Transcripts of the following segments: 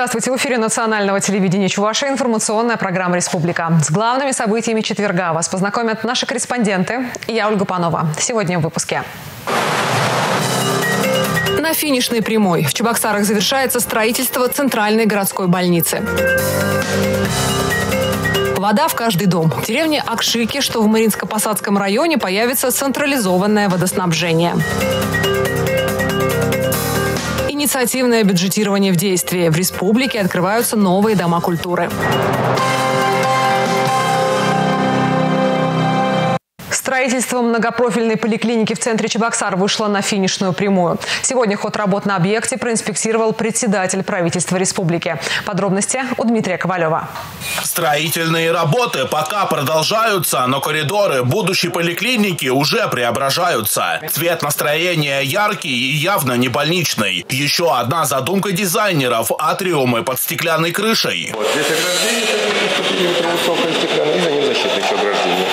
Здравствуйте. В эфире национального телевидения Чуваша информационная программа «Республика». С главными событиями четверга вас познакомят наши корреспонденты. Я Ольга Панова. Сегодня в выпуске. На финишной прямой в Чебоксарах завершается строительство центральной городской больницы. Вода в каждый дом. В деревне Акшики, что в Маринско-Посадском районе, появится централизованное водоснабжение. Инициативное бюджетирование в действии. В республике открываются новые дома культуры. Строительство многопрофильной поликлиники в центре Чебоксар вышло на финишную прямую. Сегодня ход работ на объекте проинспектировал председатель правительства республики. Подробности у Дмитрия Ковалева. Строительные работы пока продолжаются, но коридоры будущей поликлиники уже преображаются. Цвет настроения яркий и явно не больничный. Еще одна задумка дизайнеров – атриумы под стеклянной крышей. Вот здесь ограждение, ультравысокое стеклянное, и за ним защитное еще ограждение.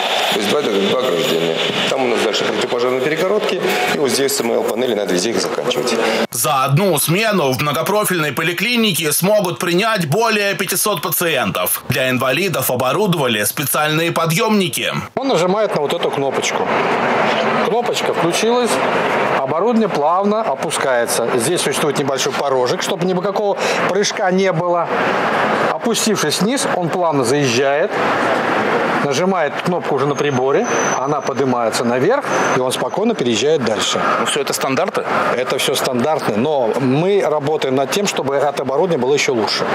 Ограждения. Там у нас дальше противопожарные перегородки, и вот здесь СМЛ-панели, надо везде их заканчивать. За одну смену в многопрофильной поликлинике смогут принять более 500 пациентов. Для инвалидов оборудовали специальные подъемники. Он нажимает на вот эту кнопочку. Кнопочка включилась, оборудование плавно опускается. Здесь существует небольшой порожек, чтобы никакого прыжка не было. Опустившись вниз, он плавно заезжает, нажимает кнопку уже на приборе, она поднимается наверх, и он спокойно переезжает дальше. Ну, все это стандарты? Это все стандартно, но мы работаем над тем, чтобы это оборудование было еще лучше.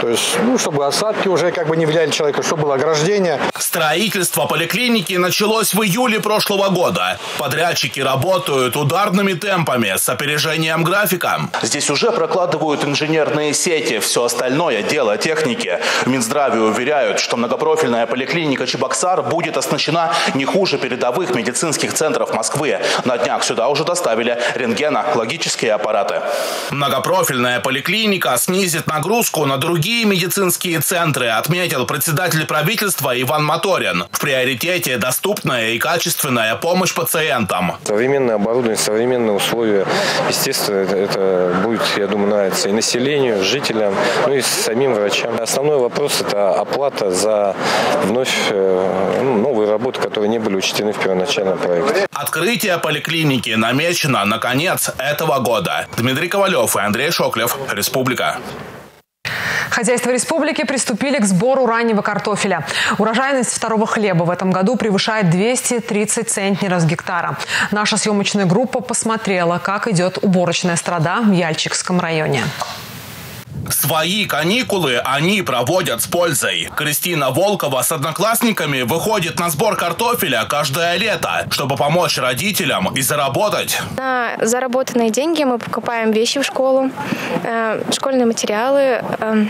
То есть, ну, чтобы осадки уже как бы не влияли человека, чтобы было ограждение. Строительство поликлиники началось в июле прошлого года. Подрядчики работают ударными темпами с опережением графика. Здесь уже прокладывают инженерные сети. Все остальное дело техники. В Минздраве уверяют, что многопрофильная поликлиника Чебоксар будет оснащена не хуже передовых медицинских центров Москвы. На днях сюда уже доставили рентгенологические аппараты. Многопрофильная поликлиника снизит нагрузку на другие другие медицинские центры, отметил председатель правительства Иван Моторин. В приоритете доступная и качественная помощь пациентам. Современное оборудование, современные условия, естественно, это, будет, я думаю, нравиться и населению, жителям, ну и самим врачам. Основной вопрос – это оплата за вновь э, ну, новые работы, которые не были учтены в первоначальном проекте. Открытие поликлиники намечено на конец этого года. Дмитрий Ковалев и Андрей Шоклев. Республика. Хозяйства республики приступили к сбору раннего картофеля. Урожайность второго хлеба в этом году превышает 230 центнеров с гектара. Наша съемочная группа посмотрела, как идет уборочная страда в Яльчикском районе. Свои каникулы они проводят с пользой. Кристина Волкова с одноклассниками выходит на сбор картофеля каждое лето, чтобы помочь родителям и заработать. На заработанные деньги мы покупаем вещи в школу, э, школьные материалы, э,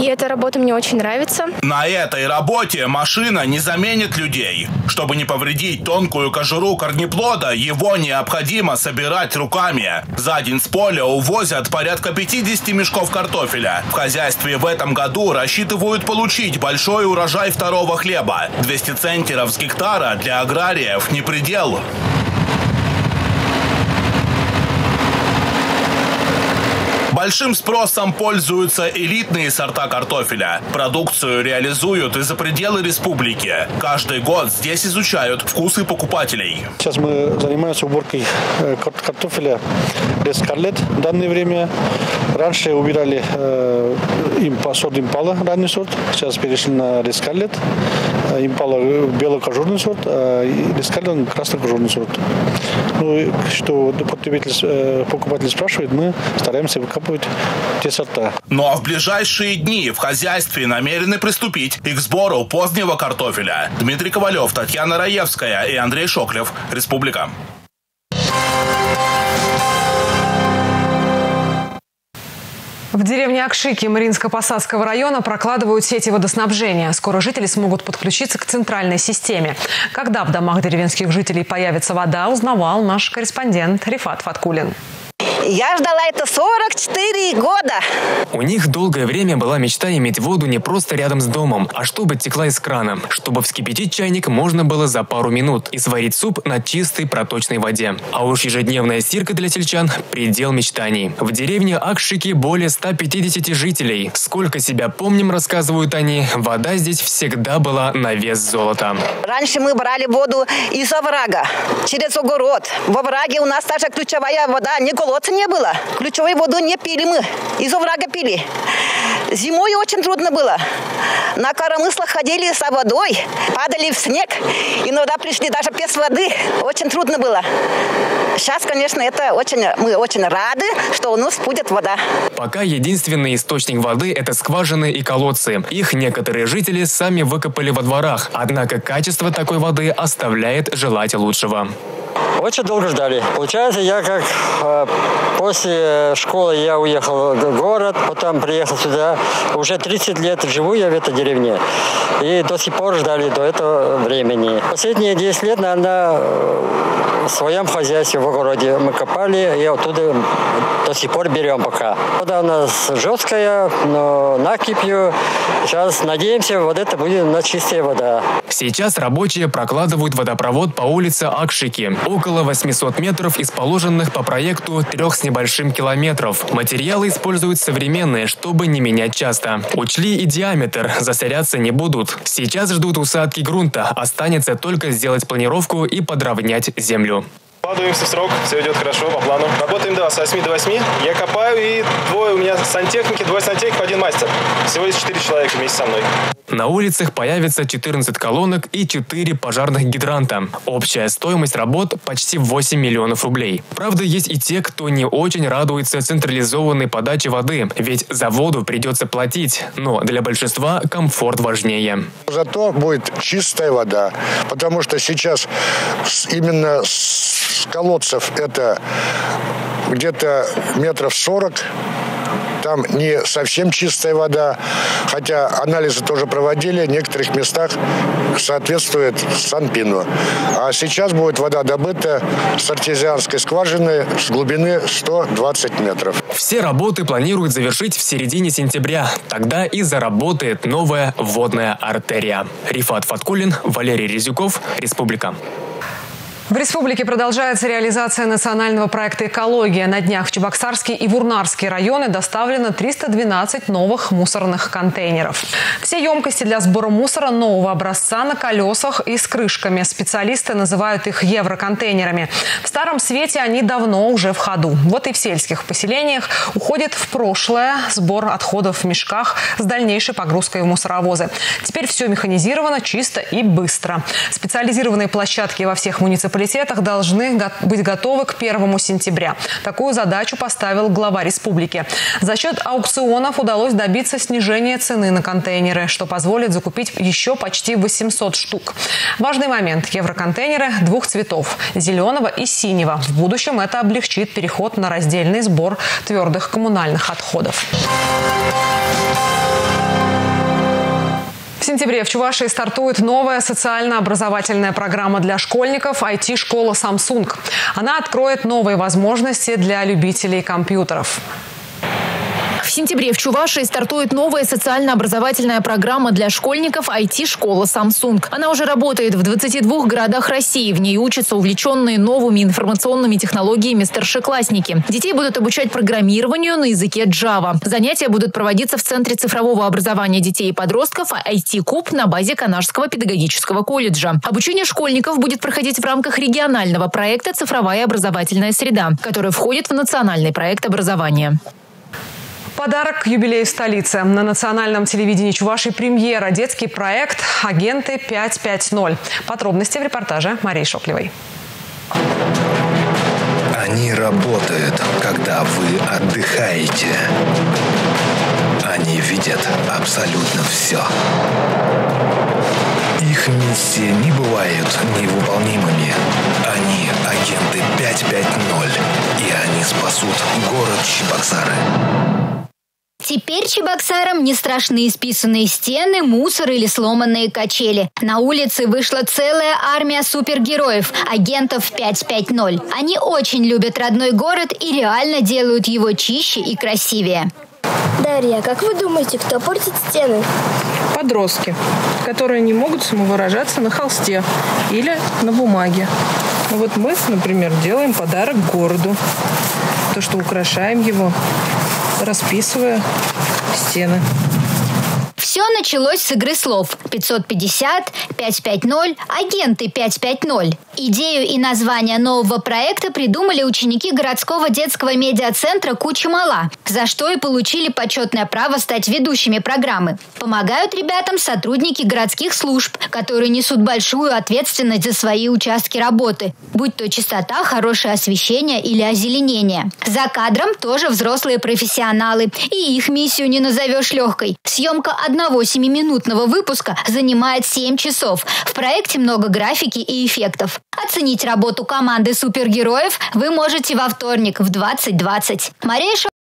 и эта работа мне очень нравится. На этой работе машина не заменит людей. Чтобы не повредить тонкую кожуру корнеплода, его необходимо собирать руками. За день с поля увозят порядка 50 мешков картофеля. В хозяйстве в этом году рассчитывают получить большой урожай второго хлеба. 200 центнеров с гектара для аграриев не предел. Большим спросом пользуются элитные сорта картофеля. Продукцию реализуют и за пределы республики. Каждый год здесь изучают вкусы покупателей. Сейчас мы занимаемся уборкой э, картофеля Рескарлет в данное время. Раньше убирали э, импа, сорт импала, ранний сорт. Сейчас перешли на Рескарлет. Э, импала белокожурный сорт, а Рескарлет краснокожурный сорт. Ну, что потребитель, э, покупатель спрашивает, мы стараемся выкапывать те сорта. Ну а в ближайшие дни в хозяйстве намерены приступить и к сбору позднего картофеля. Дмитрий Ковалев, Татьяна Раевская и Андрей Шоклев. Республика. В деревне Акшики Мариинско-Посадского района прокладывают сети водоснабжения. Скоро жители смогут подключиться к центральной системе. Когда в домах деревенских жителей появится вода, узнавал наш корреспондент Рифат Фаткулин. Я ждала это 44 года. У них долгое время была мечта иметь воду не просто рядом с домом, а чтобы текла из крана. Чтобы вскипятить чайник, можно было за пару минут и сварить суп на чистой проточной воде. А уж ежедневная стирка для сельчан – предел мечтаний. В деревне Акшики более 150 жителей. Сколько себя помним, рассказывают они, вода здесь всегда была на вес золота. Раньше мы брали воду из оврага, через огород. В овраге у нас даже ключевая вода, ни колодца не было. Ключевую воду не пили мы, из оврага пили. Зимой очень трудно было. На коромыслах ходили с водой, падали в снег. Иногда пришли даже без воды. Очень трудно было. Сейчас, конечно, это очень, мы очень рады, что у нас будет вода. Пока единственный источник воды – это скважины и колодцы. Их некоторые жители сами выкопали во дворах. Однако качество такой воды оставляет желать лучшего. Очень долго ждали. Получается, я как э, после школы я уехал в город, потом приехал сюда. Уже 30 лет живу я в этой деревне. И до сих пор ждали до этого времени. Последние 10 лет, наверное, в своем хозяйстве в огороде мы копали, и оттуда до сих пор берем пока. Вода у нас жесткая, но накипью. Сейчас надеемся, вот это будет на чистая вода. Сейчас рабочие прокладывают водопровод по улице Акшики. Около 800 метров из по проекту трех с небольшим километров. Материалы используют современные, чтобы не менять часто. Учли и диаметр, засоряться не будут. Сейчас ждут усадки грунта, останется только сделать планировку и подровнять землю. Вкладываемся в срок, все идет хорошо, по плану. Работаем, да, с 8 до 8. Я копаю, и двое у меня сантехники, двое сантехников, один мастер. Всего есть 4 человека вместе со мной. На улицах появится 14 колонок и 4 пожарных гидранта. Общая стоимость работ почти 8 миллионов рублей. Правда, есть и те, кто не очень радуется централизованной подаче воды, ведь за воду придется платить. Но для большинства комфорт важнее. Зато будет чистая вода, потому что сейчас именно с колодцев это где-то метров 40 там не совсем чистая вода, хотя анализы тоже проводили, в некоторых местах соответствует Санпину. А сейчас будет вода добыта с артезианской скважины с глубины 120 метров. Все работы планируют завершить в середине сентября. Тогда и заработает новая водная артерия. Рифат Фаткулин, Валерий Резюков, Республика. В республике продолжается реализация национального проекта «Экология». На днях в Чебоксарский и Вурнарский районы доставлено 312 новых мусорных контейнеров. Все емкости для сбора мусора нового образца на колесах и с крышками. Специалисты называют их евроконтейнерами. В Старом Свете они давно уже в ходу. Вот и в сельских поселениях уходит в прошлое сбор отходов в мешках с дальнейшей погрузкой в мусоровозы. Теперь все механизировано, чисто и быстро. Специализированные площадки во всех муниципалитетах муниципалитетах должны быть готовы к 1 сентября. Такую задачу поставил глава республики. За счет аукционов удалось добиться снижения цены на контейнеры, что позволит закупить еще почти 800 штук. Важный момент. Евроконтейнеры двух цветов – зеленого и синего. В будущем это облегчит переход на раздельный сбор твердых коммунальных отходов. В сентябре в Чувашии стартует новая социально-образовательная программа для школьников IT-школа Samsung. Она откроет новые возможности для любителей компьютеров. В сентябре в Чувашии стартует новая социально-образовательная программа для школьников IT-школа Samsung. Она уже работает в 22 городах России. В ней учатся увлеченные новыми информационными технологиями старшеклассники. Детей будут обучать программированию на языке Java. Занятия будут проводиться в Центре цифрового образования детей и подростков IT-куб на базе Канашского педагогического колледжа. Обучение школьников будет проходить в рамках регионального проекта «Цифровая образовательная среда», который входит в национальный проект образования. Подарок к юбилею столицы. На национальном телевидении Чувашии премьера. Детский проект «Агенты 550». Подробности в репортаже Марии Шоклевой. Они работают, когда вы отдыхаете. Они видят абсолютно все. Их миссии не бывают невыполнимыми. Они агенты 550, и они спасут город Чебоксары. Теперь Чебоксарам не страшны исписанные стены, мусор или сломанные качели. На улице вышла целая армия супергероев, агентов 550. Они очень любят родной город и реально делают его чище и красивее. Дарья, как вы думаете, кто портит стены? Подростки, которые не могут самовыражаться на холсте или на бумаге. Вот мы, например, делаем подарок городу. То, что украшаем его, расписывая стены. Все началось с игры слов 550, 550, агенты 550. Идею и название нового проекта придумали ученики городского детского медиацентра Куча Мала, за что и получили почетное право стать ведущими программы. Помогают ребятам сотрудники городских служб, которые несут большую ответственность за свои участки работы, будь то чистота, хорошее освещение или озеленение. За кадром тоже взрослые профессионалы, и их миссию не назовешь легкой. Съемка одного семиминутного выпуска занимает 7 часов. В проекте много графики и эффектов. Оценить работу команды супергероев вы можете во вторник в 2020. Мария